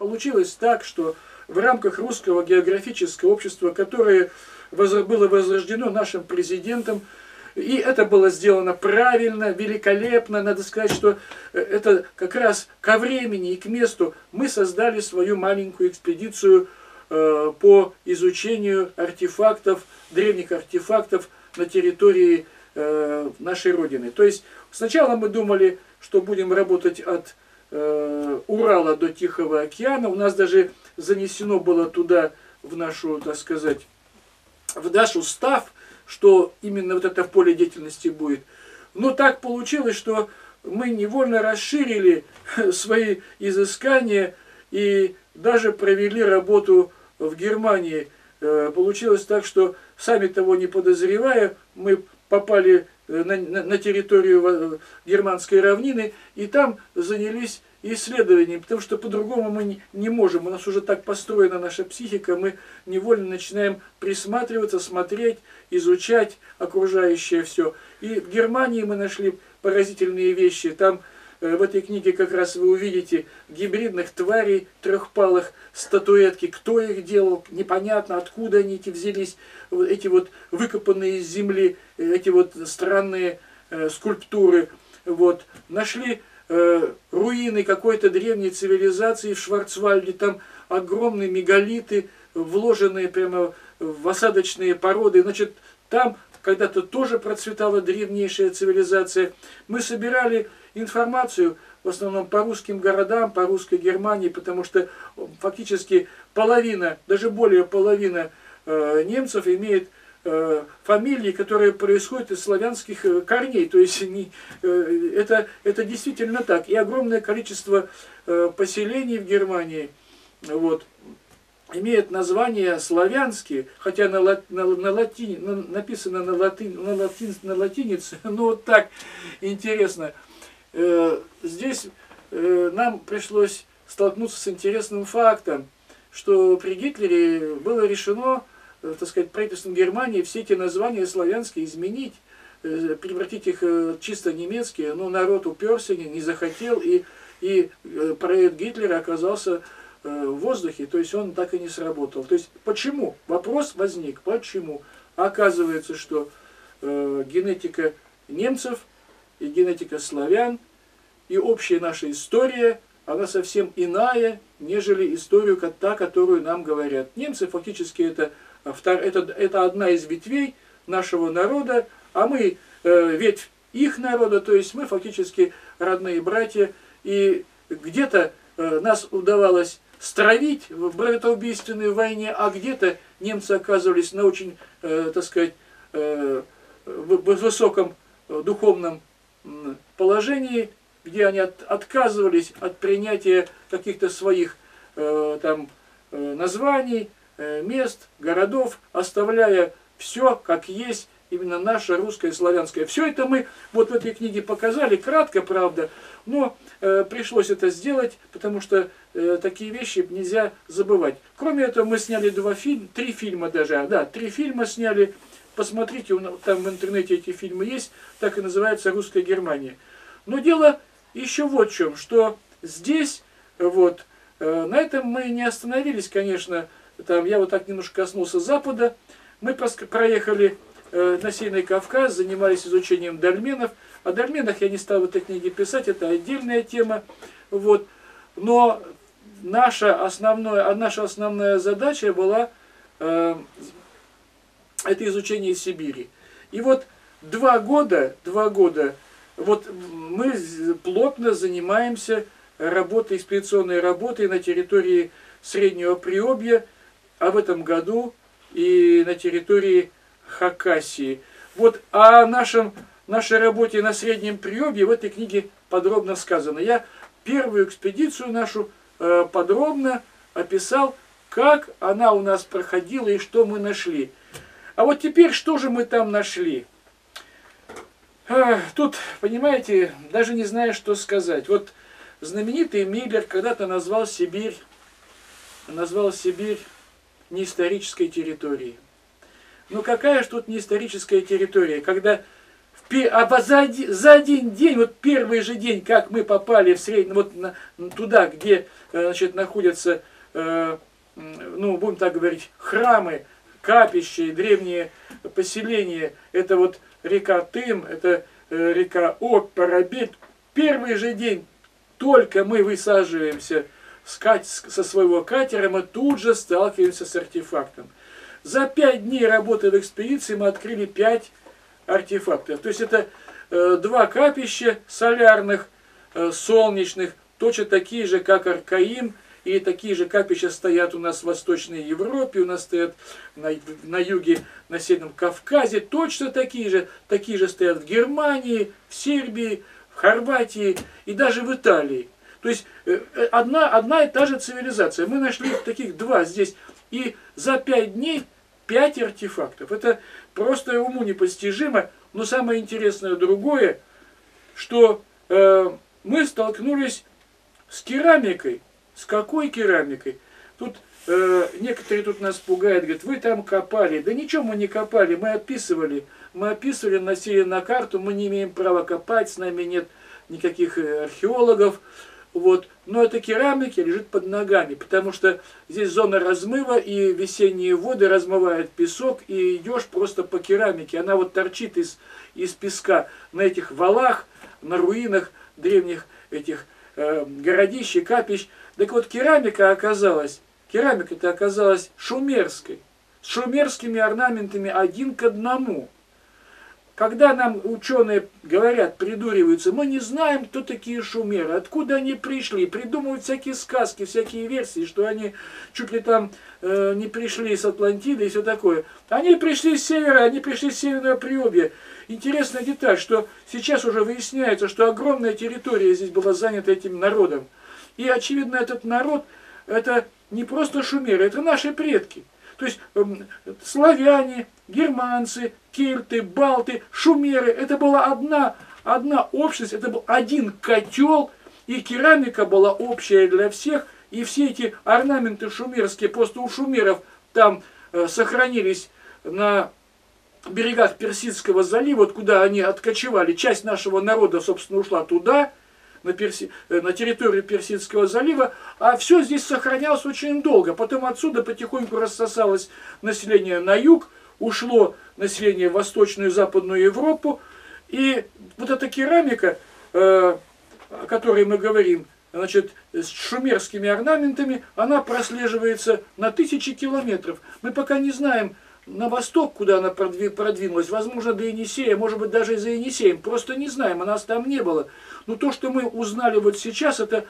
получилось так, что в рамках русского географического общества, которое было возрождено нашим президентом, и это было сделано правильно, великолепно. Надо сказать, что э, это как раз ко времени и к месту мы создали свою маленькую экспедицию э, по изучению артефактов, древних артефактов на территории э, нашей Родины. То есть сначала мы думали, что будем работать от Урала до Тихого океана. У нас даже занесено было туда, в нашу, так сказать, в наш устав – что именно вот это поле деятельности будет. Но так получилось, что мы невольно расширили свои изыскания и даже провели работу в Германии. Э, получилось так, что сами того не подозревая, мы попали э, на, на, на территорию э, германской равнины и там занялись исследованием, потому что по-другому мы не, можем. У нас уже так построена наша психика, мы невольно начинаем присматриваться, смотреть, изучать окружающее все. И в Германии мы нашли поразительные вещи. Там э, в этой книге как раз вы увидите гибридных тварей трехпалых, статуэтки, кто их делал, непонятно, откуда они эти взялись, эти вот выкопанные из земли, э, эти вот странные э, скульптуры. Вот. Нашли э, руины какой-то древней цивилизации в Шварцвальде, там огромные мегалиты, вложенные прямо в осадочные породы. Значит, там когда-то тоже процветала древнейшая цивилизация. Мы собирали информацию в основном по русским городам, по русской Германии, потому что фактически половина, даже более половина э, немцев имеет Э, фамилии, которые происходят из славянских э, корней. То есть не, э, это, это действительно так. И огромное количество поселений в Германии вот, имеет название славянские, хотя на, на, на латине, на, написано на, лати, на, латин, на латинице, но вот так интересно. Здесь нам пришлось столкнуться с интересным фактом, что при Гитлере было решено Э, так сказать, правительством Германии все эти названия славянские изменить, э, превратить их э, чисто немецкие, но народ уперся, не захотел, и, и проект Гитлера оказался в воздухе, то есть он так и не сработал. То есть почему? Вопрос возник, почему? Оказывается, что э, генетика немцев и генетика славян и общая наша история, она совсем иная, нежели историю, та, которую нам говорят. Немцы фактически это это, это одна из ветвей нашего народа, а мы э, ветвь их народа, то есть мы фактически родные братья, и где-то э, нас удавалось стравить в братоубийственной войне, а где-то немцы оказывались на очень, э, так сказать, э, высоком духовном положении, где они от, отказывались от принятия каких-то своих э, там э, названий, Э, мест, городов, оставляя все как есть, именно наше русское, славянское. Все это мы вот в этой книге показали, кратко, правда, но э, пришлось это сделать, потому что э, такие вещи нельзя забывать. Кроме этого, мы сняли два фильма, три фильма даже, да, три фильма сняли. Посмотрите, там в интернете эти фильмы есть, так и называется «Русская Германия». Но дело еще вот в чем, что здесь, вот, э, на этом мы не остановились, конечно, там, я вот так немножко коснулся Запада. Мы проехали э, на Северный Кавказ, занимались изучением дольменов. О дольменах я не стал в этой книге писать, это отдельная тема. Вот. Но наша основная, наша основная задача была э, это изучение Сибири. И вот два года, два года, вот мы плотно занимаемся работой, экспедиционной работой на территории Среднего Приобья, а в этом году и на территории Хакасии. Вот о нашем, нашей работе на Среднем Приобье в этой книге подробно сказано. Я первую экспедицию нашу подробно описал, как она у нас проходила и что мы нашли. А вот теперь что же мы там нашли? Тут, понимаете, даже не знаю, что сказать. Вот знаменитый Миллер когда-то назвал Сибирь, назвал Сибирь не исторической территории. Ну какая же тут не историческая территория, когда а за, один день, вот первый же день, как мы попали в средний, вот на, туда, где э, значит, находятся, э, ну, будем так говорить, храмы, капища древние поселения, это вот река Тым, это э, река Ок, Парабель. Первый же день только мы высаживаемся со своего катера, мы тут же сталкиваемся с артефактом. За пять дней работы в экспедиции мы открыли пять артефактов. То есть это э, два капища солярных, э, солнечных, точно такие же, как Аркаим, и такие же капища стоят у нас в Восточной Европе, у нас стоят на, на юге, на Северном Кавказе, точно такие же, такие же стоят в Германии, в Сербии, в Хорватии и даже в Италии. То есть э, одна, одна и та же цивилизация. Мы нашли таких два здесь. И за пять дней пять артефактов. Это просто уму непостижимо. Но самое интересное другое, что э, мы столкнулись с керамикой. С какой керамикой? Тут э, некоторые тут нас пугают, говорят, вы там копали. Да ничего мы не копали, мы описывали. Мы описывали, носили на карту, мы не имеем права копать, с нами нет никаких э, археологов. Вот. Но эта керамика лежит под ногами, потому что здесь зона размыва, и весенние воды размывают песок, и идешь просто по керамике. Она вот торчит из, из песка на этих валах, на руинах древних этих э, городищ капищ. Так вот, керамика оказалась, керамика-то оказалась шумерской, с шумерскими орнаментами один к одному – когда нам ученые говорят, придуриваются, мы не знаем, кто такие шумеры, откуда они пришли, придумывают всякие сказки, всякие версии, что они чуть ли там э, не пришли с Атлантиды и все такое. Они пришли с севера, они пришли с северного приобья. Интересная деталь, что сейчас уже выясняется, что огромная территория здесь была занята этим народом. И, очевидно, этот народ, это не просто шумеры, это наши предки. То есть эм, славяне, германцы, кельты, балты, шумеры, это была одна, одна общность, это был один котел, и керамика была общая для всех, и все эти орнаменты шумерские, просто у шумеров там э, сохранились на берегах Персидского залива, вот куда они откочевали, часть нашего народа, собственно, ушла туда, на, Перси, э, на территорию Персидского залива, а все здесь сохранялось очень долго. Потом отсюда потихоньку рассосалось население на юг, ушло население в Восточную и Западную Европу, и вот эта керамика, э, о которой мы говорим, значит, с шумерскими орнаментами, она прослеживается на тысячи километров. Мы пока не знаем, на восток, куда она продвинулась, возможно, до Енисея, может быть, даже и за Енисеем. Просто не знаем, а нас там не было. Но то, что мы узнали вот сейчас, это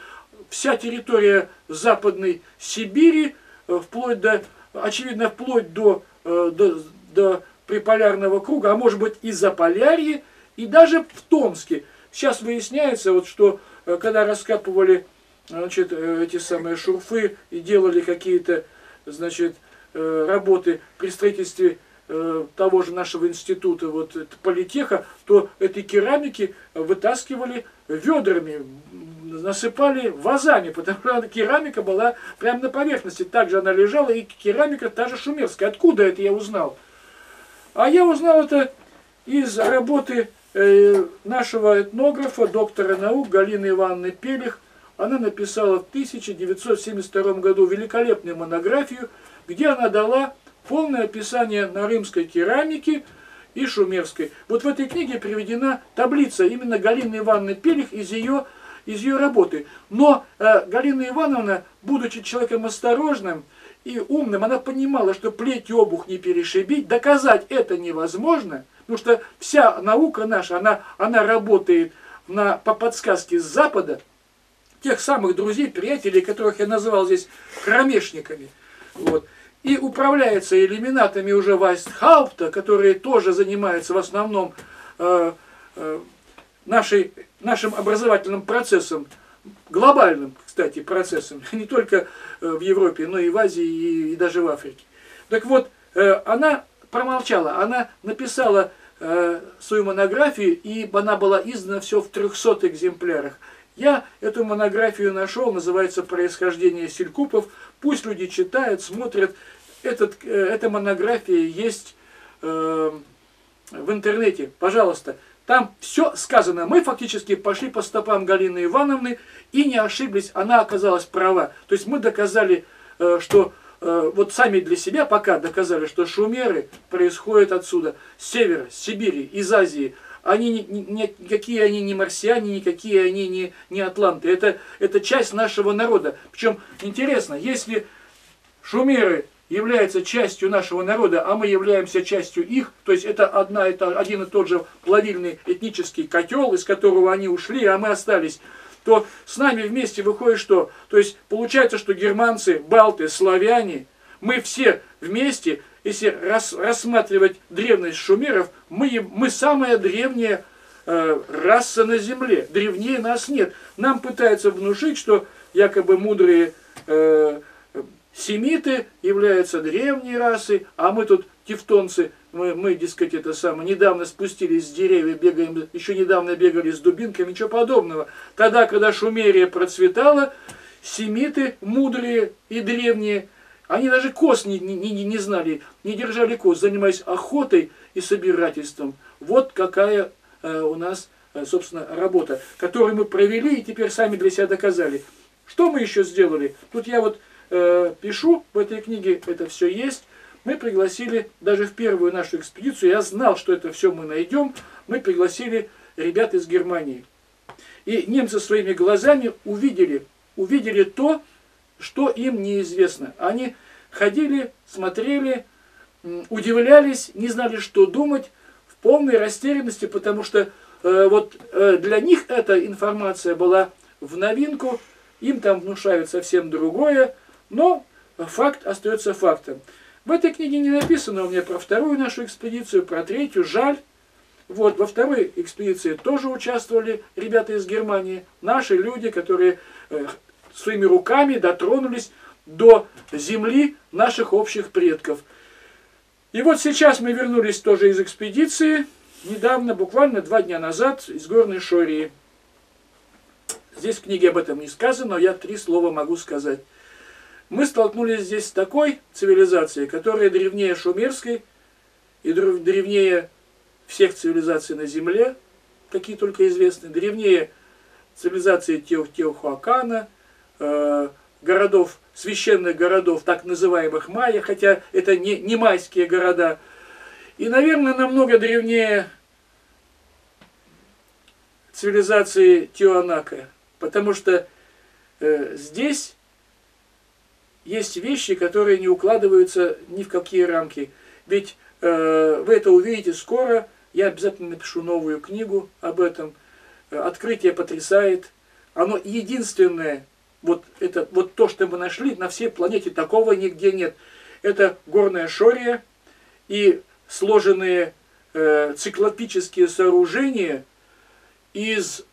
вся территория Западной Сибири, э, вплоть до, очевидно, вплоть до, э, до, до приполярного круга, а может быть и за Полярье, и даже в Томске. Сейчас выясняется, вот, что э, когда раскапывали значит, эти самые шурфы и делали какие-то значит, Э, работы при строительстве э, того же нашего института, вот политеха, то этой керамики вытаскивали ведрами, насыпали вазами, потому что керамика была прямо на поверхности. Также она лежала, и керамика та же шумерская. Откуда это я узнал? А я узнал это из работы э, нашего этнографа, доктора наук Галины Ивановны Пелих. Она написала в 1972 году великолепную монографию где она дала полное описание на римской керамике и шумерской. Вот в этой книге приведена таблица именно Галины Ивановны Пелих из ее, из ее работы. Но э, Галина Ивановна, будучи человеком осторожным и умным, она понимала, что плеть обух не перешибить, доказать это невозможно, потому что вся наука наша, она, она работает на, по подсказке с Запада, тех самых друзей, приятелей, которых я называл здесь кромешниками. Вот и управляется иллюминатами уже Вайстхаупта, которые тоже занимаются в основном э, э, нашей, нашим образовательным процессом, глобальным, кстати, процессом, не только э, в Европе, но и в Азии, и, и даже в Африке. Так вот, э, она промолчала, она написала э, свою монографию, и она была издана все в 300 экземплярах. Я эту монографию нашел, называется «Происхождение селькупов». Пусть люди читают, смотрят. Этот, эта монография есть в интернете. Пожалуйста, Там все сказано. Мы фактически пошли по стопам Галины Ивановны и не ошиблись. Она оказалась права. То есть мы доказали, э, что э, вот сами для себя пока доказали, что шумеры происходят отсюда, с севера, с Сибири, из Азии. Они никакие они не марсиане, никакие они не, не атланты. Это, это часть нашего народа. Причем интересно, если шумеры является частью нашего народа, а мы являемся частью их, то есть это, одна, это один и тот же плавильный этнический котел, из которого они ушли, а мы остались, то с нами вместе выходит что? То есть получается, что германцы, балты, славяне, мы все вместе, если рас, рассматривать древность шумеров, мы, мы самая древняя э, раса на земле. Древнее нас нет. Нам пытаются внушить, что якобы мудрые э, Семиты являются древней расой, а мы тут тевтонцы, мы, мы, дескать, это самое, недавно спустились с деревьев, бегаем, еще недавно бегали с дубинками, ничего подобного. Тогда, когда Шумерия процветала, семиты, мудрые и древние, они даже коз не, не, не, не знали, не держали коз, занимаясь охотой и собирательством. Вот какая э, у нас, э, собственно, работа, которую мы провели и теперь сами для себя доказали. Что мы еще сделали? Тут я вот э, пишу, в этой книге это все есть. Мы пригласили, даже в первую нашу экспедицию, я знал, что это все мы найдем, мы пригласили ребят из Германии. И немцы своими глазами увидели, увидели то, что им неизвестно. Они ходили, смотрели, удивлялись, не знали, что думать, в полной растерянности, потому что э, вот э, для них эта информация была в новинку, им там внушают совсем другое, но факт остается фактом. В этой книге не написано у меня про вторую нашу экспедицию, про третью, жаль. Вот, во второй экспедиции тоже участвовали ребята из Германии, наши люди, которые э, своими руками дотронулись до земли наших общих предков. И вот сейчас мы вернулись тоже из экспедиции, недавно, буквально два дня назад, из Горной Шории. Здесь в книге об этом не сказано, но я три слова могу сказать. Мы столкнулись здесь с такой цивилизацией, которая древнее шумерской и древнее всех цивилизаций на Земле, какие только известны, древнее цивилизации Теох Теохуакана, э, городов, священных городов, так называемых майя, хотя это не, не майские города, и, наверное, намного древнее цивилизации Тиоанака, потому что э, здесь есть вещи, которые не укладываются ни в какие рамки. Ведь э, вы это увидите скоро. Я обязательно напишу новую книгу об этом. Открытие потрясает. Оно единственное, вот, это, вот то, что мы нашли, на всей планете такого нигде нет. Это горная шория и сложенные э, циклопические сооружения из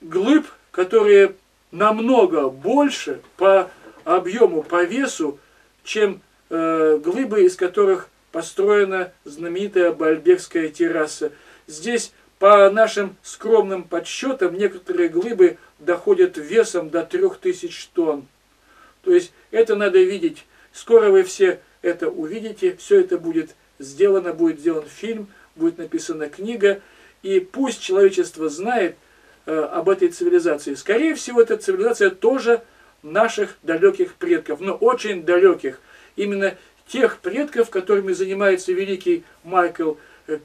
глыб, которые намного больше по объему, по весу, чем э, глыбы, из которых построена знаменитая Бальбекская терраса. Здесь, по нашим скромным подсчетам, некоторые глыбы доходят весом до 3000 тонн. То есть это надо видеть. Скоро вы все это увидите, все это будет сделано, будет сделан фильм, будет написана книга, и пусть человечество знает э, об этой цивилизации. Скорее всего, эта цивилизация тоже наших далеких предков, но очень далеких. Именно тех предков, которыми занимается великий Майкл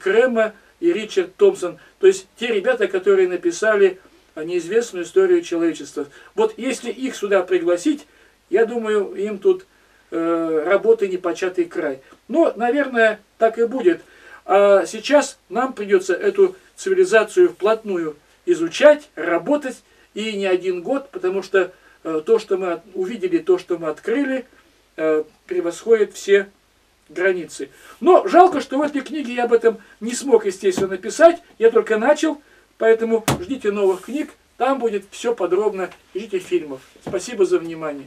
Крема и Ричард Томпсон. То есть те ребята, которые написали неизвестную историю человечества. Вот если их сюда пригласить, я думаю, им тут э, работы непочатый край. Но, наверное, так и будет. А сейчас нам придется эту цивилизацию вплотную изучать, работать, и не один год, потому что то, что мы увидели, то, что мы открыли, э, превосходит все границы. Но жалко, что в этой книге я об этом не смог, естественно, написать. Я только начал, поэтому ждите новых книг. Там будет все подробно. Ждите фильмов. Спасибо за внимание.